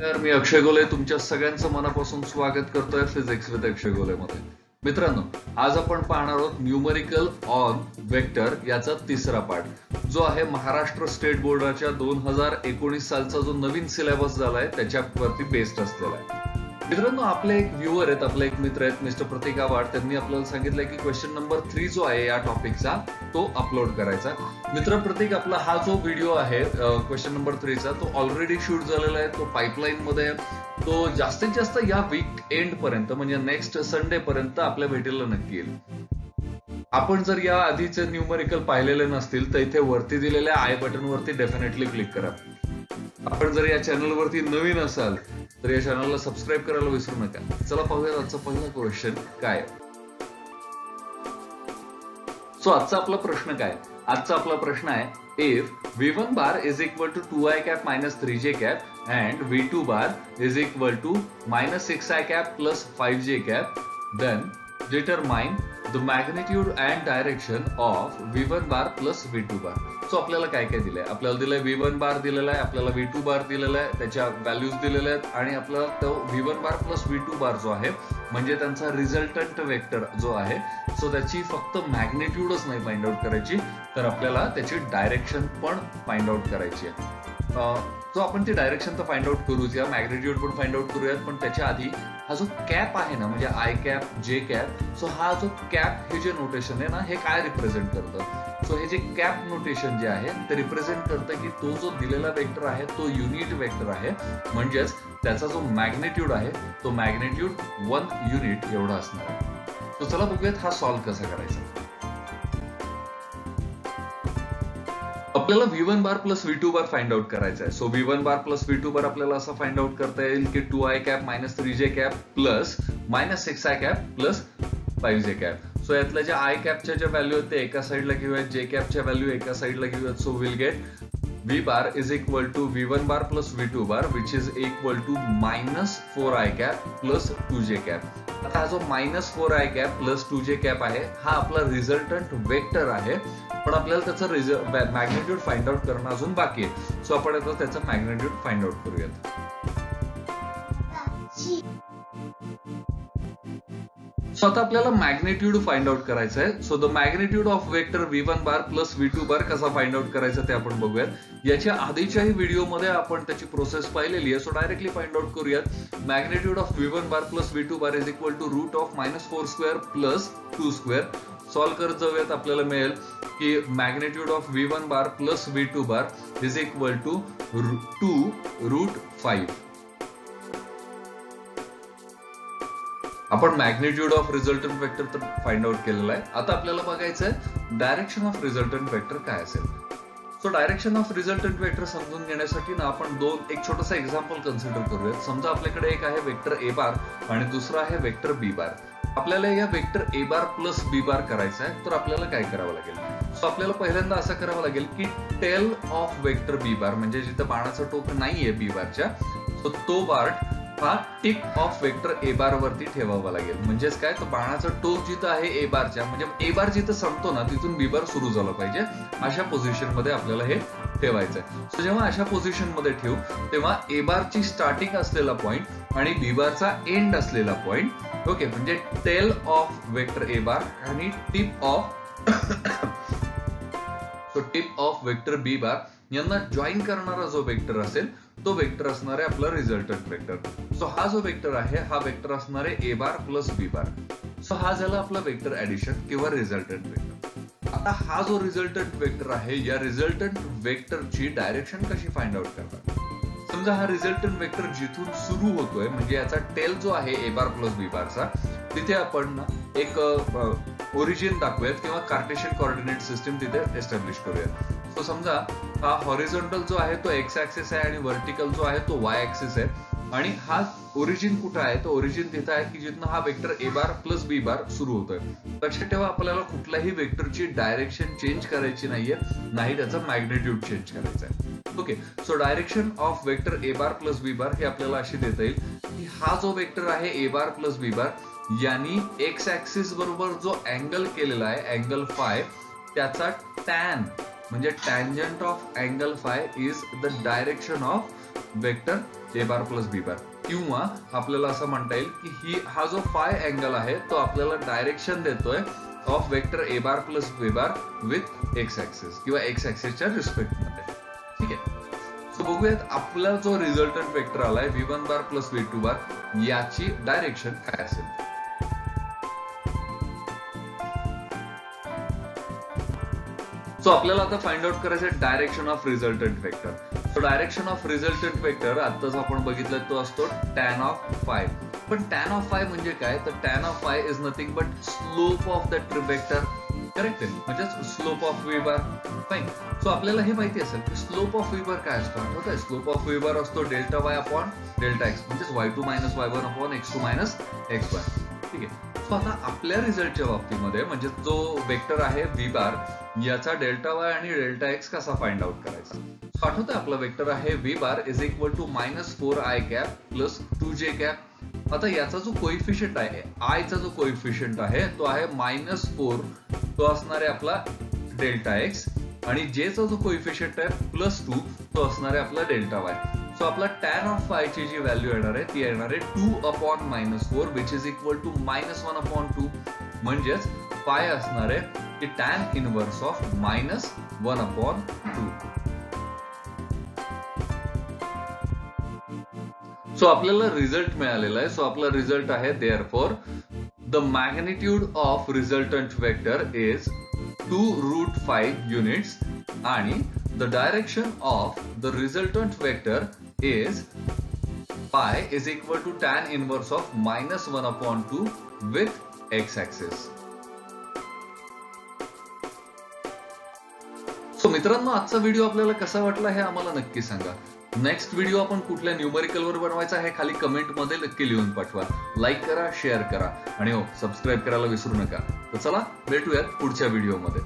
तर मी अक्षय गोले तुमच्या सगळ्यांचं मनापासून स्वागत करतोय फिजिक्स विथ अक्षय गोले मध्ये मित्रांनो आज आपण पाहणार आहोत न्यूमरिकल ऑन वेक्टर याचा तिसरा पाठ. जो आहे महाराष्ट्र स्टेट बोर्डाच्या दोन हजार एकोणीस सालचा जो नवीन सिलेबस झालाय त्याच्यावरती बेस्ड असलेला आहे. मित्रांनो आपले एक व्ह्युअर आहेत आपले एक मित्र आहेत मिस्टर प्रतीक आवाड त्यांनी आपल्याला सांगितलं की क्वेश्चन नंबर थ्री जो आहे या टॉपिकचा तो अपलोड करायचा. मित्र प्रतीक आपला हा जो व्हिडिओ आहे क्वेश्चन नंबर थ्रीचा तो ऑलरेडी शूट झालेला आहे तो पाईपलाईन मध्ये तो जास्तीत जास्त या वीक एंड पर्यंत म्हणजे नेक्स्ट संडे पर्यंत आपल्या भेटीला नक्की येईल. आपण जर या आधीचे न्यूमरिकल पाहिलेले नसतील तर इथे वरती दिलेल्या आय बटन वरती डेफिनेटली क्लिक करा. आपण जर या चॅनल वरती नवीन असाल तर या चॅनलला सबस्क्राईब करायला विसरू नका. चला पाहूया आजचा पहिला क्वेश्चन काय? सो आजचा आपला प्रश्न काय? आजचा आपला प्रश्न आहे if V one bar is equal to two I cap minus three J cap and V two bar is equal to minus six I cap plus five J cap then determine the magnitude and direction of V one bar plus V two bar so आपल्याला काय काय दिलंय? आपल्याला दिलंय V one बार दिलेला आहे आपल्याला V two बार दिलेला आहे त्याच्या व्हॅल्यूज दिलेल्या आहेत आणि आपल्याला तो V one bar plus V two bar जो आहे म्हणजे त्यांचा रिझल्टंट वेक्टर जो आहे सो त्याची फक्त मॅग्नेट्यूडच नाही फाइंड आउट करायची तर आपल्याला त्याची डायरेक्शन पण फाइंड आउट करायची आहे. जो आपण ते डायरेक्शन तर फाइंड आउट करूच या मॅग्नेट्यूड पण फाइंड आउट करूयात पण त्याच्या आधी हा जो कॅप आहे ना म्हणजे I cap J cap so हा जो कॅप हे जे नोटेशन आहे ना हे काय रिप्रेझेंट करतं? सो हे जे कॅप नोटेशन जे आहे ते रिप्रेझेंट करतं की तो जो दिलेला वेक्टर आहे तो युनिट वेक्टर आहे. म्हणजेच त्याचा जो मॅग्नेट्यूड आहे तो मॅग्नेट्यूड वन युनिट एवढा असणार आहे. तो चला बघूयात हा सॉल्व्ह कसा करायचा. आपल्याला V one bar plus V two bar find out करायचा आहे so V one bar plus V two bar आपल्याला असं फाइंड आउट करता येईल की two I cap minus three J cap plus minus six I cap plus five J cap so यातल्या ज्या I captcha ज्या व्हॅल्यू आहेत ते एका साईडला घेऊयात जे कॅपच्या व्हॅल्यू एका साईडला घेऊयात. So will get v bar is equal to v1 bar plus v2 bar which is equal to minus 4 i cap plus 2j cap. आता हा जो minus four I cap plus two J cap आहे हा आपला resultant vector आहे. पण आपल्याला त्याचं मॅग्नेट्यूड फाइंड आउट करणं अजून बाकी आहे. सो आपण आता त्याचं मॅग्नेट्यूड फाइंड आउट करूयात. सो आता आपल्याला मॅग्नेट्यूड फाइंड आउट करायचं आहे so the magnitude of vector V one bar plus V two bar कसा फाइंड आउट करायचा ते आपण बघूयात. याच्या आधीच्याही व्हिडिओमध्ये आपण त्याची प्रोसेस पाहिलेली आहे. सो डायरेक्टली फाइंड आउट करूयात. Magnitude of V one bar plus V two bar is equal to root of minus four square plus two square solve करत जाऊयात आपल्याला मिळेल की magnitude of V one bar plus V two bar is equal to two root five आपण magnitude of resultant vector तर find out केलेला आहे. आता आपल्याला बघायचं आहे डायरेक्शन ऑफ रिझल्टंट वेक्टर काय असेल? So direction of resultant vector समजून घेण्यासाठी ना आपण दोन एक छोटासा एक्झाम्पल कन्सिडर करूयात. समजा आपल्याकडे एक आहे वेक्टर ए बार आणि दुसरा आहे वेक्टर बी बार आपल्याला या vector A bar plus B बार करायचा आहे तर आपल्याला काय करावं लागेल? सो आपल्याला पहिल्यांदा असं करावं लागेल की tail of vector B bar म्हणजे जिथं बाणाचं टोक नाहीये बी बारच्या सो तो बार हा tip of vector A bar वरती ठेवावा लागेल. म्हणजेच काय? तर बाणाचं टोक जिथं आहे ए बारच्या म्हणजे ए बार जिथं संपतो ना तिथून बी बार सुरू झाला पाहिजे. अशा पोझिशनमध्ये आपल्याला हे ठेवायचं आहे सो जेव्हा अशा पोझिशनमध्ये ठेवू तेव्हा ए बारची स्टार्टिंग असलेला पॉईंट आणि बी बारचा एंड असलेला पॉईंट ओके म्हणजे tail of vector A bar आणि tip of so tip of vector B bar यांना जॉईन करणारा जो वेक्टर असेल तो वेक्टर असणार आहे आपला रिझल्टंट वेक्टर सो हा जो वेक्टर आहे हा वेक्टर असणार आहे ए बार प्लस बी बार सो हा झाला आपला वेक्टर ऍडिशन किंवा रिझल्टंट वेक्टर आता हा जो रिझल्टंट वेक्टर आहे या रिझल्टंट वेक्टरची डायरेक्शन कशी फाइंड आउट करणार? समजा हा रिझल्टंट वेक्टर जिथून सुरू होतोय म्हणजे याचा टेल जो आहे ए बार प्लस बी बारचा तिथे आपण एक ओरिजिन दाखवूयात किंवा कार्टेशियन कॉर्डिनेट सिस्टीम तिथे एस्टॅब्लिश करूयात. तो समजा हा हॉरिझॉन्टल जो आहे तो एक्स ऍक्सिस आहे आणि व्हर्टिकल जो आहे तो वाय ऍक्सिस आहे. आणि हा ओरिजिन कुठं आहे? तो ओरिजिन तिथं आहे की जिथनं हा vector A bar plus B बार सुरू होतोय. लक्षात ठेवा आपल्याला कुठल्याही वेक्टरची डायरेक्शन चेंज करायची नाहीये. नाही त्याचा मॅग्नेट्यूड चेंज करायचा आहे okay so direction of vector A bar plus B bar हे आपल्याला अशी देता येईल की हा जो वेक्टर आहे ए बार प्लस बी बार यांनी एक्स ऍक्सिस बरोबर जो अँगल केलेला आहे अँगल फाय त्याचा टॅन म्हणजे tangent of angle phi is the direction of vector A bar plus B bar किंवा आपल्याला असं म्हणता येईल की ही हा जो फाय अँगल आहे तो आपल्याला डायरेक्शन देतोय of vector A bar plus B bar with X axis किंवा एक्स ऍक्सिसच्या रिस्पेक्टमध्ये. ठीक आहे? सो बघूयात आपला जो रिझल्टंट वेक्टर आलाय V one bar plus V two bar याची डायरेक्शन काय असेल? सो आपल्याला आता फाइंड आउट करायचं direction of resultant vector so direction of resultant vector आताच आपण बघितलं तो असतो टॅन ऑफ फाय पण टॅन ऑफ फाय म्हणजे काय? तर tan of phi is nothing but slope of that vector correct आहे? म्हणजेच slope of weber fine so आपल्याला हे माहिती असेल की स्लोप ऑफ वेबर काय असतो? आठवत स्लोप ऑफ वेबर असतो delta Y upon delta X म्हणजेच Y two minus Y one upon X two minus X Y ठीक आहे? आता आपल्या रिझल्टच्या बाबतीमध्ये म्हणजे जो वेक्टर आहे व्ही बार याचा डेल्टा वाय आणि डेल्टा एक्स कसा फाइंड आउट करायचा? आठवत आपला वेक्टर आहे V bar is equal to minus four I cap plus two J cap आता याचा जो कोइफिशियंट आहे आयचा जो कोइफिशियंट आहे तो आहे मायनस फोर तो असणार आहे आपला डेल्टा एक्स आणि जेचा जो कोइफिशियंट आहे प्लस टू तो असणार आहे आपला डेल्टा वाय सो आपला टॅन ऑफ फाय ची जी व्हॅल्यू येणार आहे ती येणार आहे two upon minus four which is equal to minus one upon two म्हणजेच फाय असणार आहे की tan inverse of minus one upon two so आपल्याला रिझल्ट मिळालेला आहे. सो आपला रिझल्ट आहे therefore the magnitude of resultant vector is two root five units आणि the direction of the resultant vector is pi is equal to tan inverse of minus 1 upon 2 with x-axis. So मित्रांनो आजचा video आपल्याला कसा वाटला हे आम्हाला नक्की सांगा. नेक्स्ट व्हिडिओ आपण कुठल्या न्यूमरिकल वर बनवायचा हे खाली कमेंटमध्ये नक्की लिहून पाठवा. लाईक करा शेअर करा. आणि हो सबस्क्राईब करायला विसरू नका. तर चला भेटूयात पुढच्या व्हिडिओमध्ये